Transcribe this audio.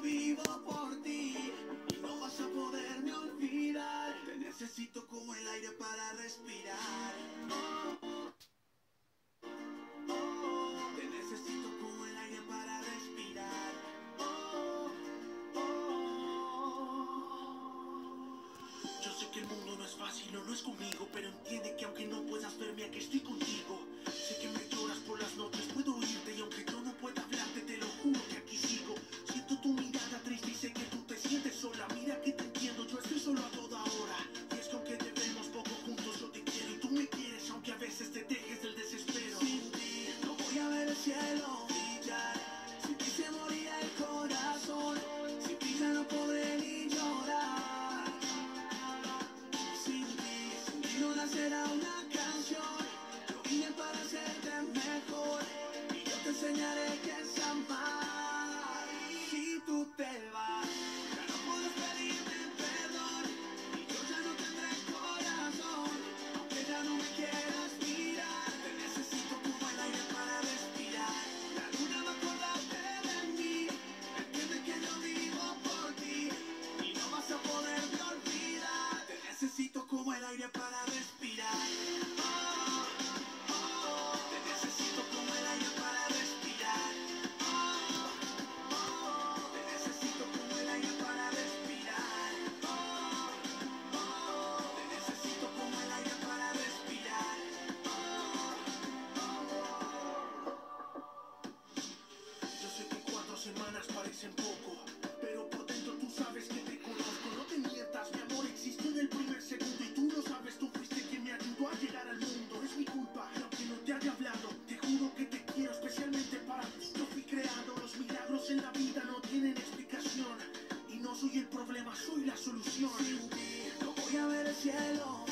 vivo por ti y no vas a poderme olvidar. Te necesito como el aire para respirar. Oh, oh. Te necesito como el aire para respirar. Yo sé que el mundo no es fácil, no, no es conmigo, pero entiende ti no nacerá una parecen poco, pero por dentro tú sabes que te conozco. No te mientas, mi amor existió en el primer segundo y tú lo sabes, tú fuiste quien me ayudó a llegar al mundo. Es mi culpa, y aunque no te haya hablado, te juro que te quiero especialmente para ti. Yo fui creado, los milagros en la vida no tienen explicación. Y no soy el problema, soy la solución. Sin no voy a ver el cielo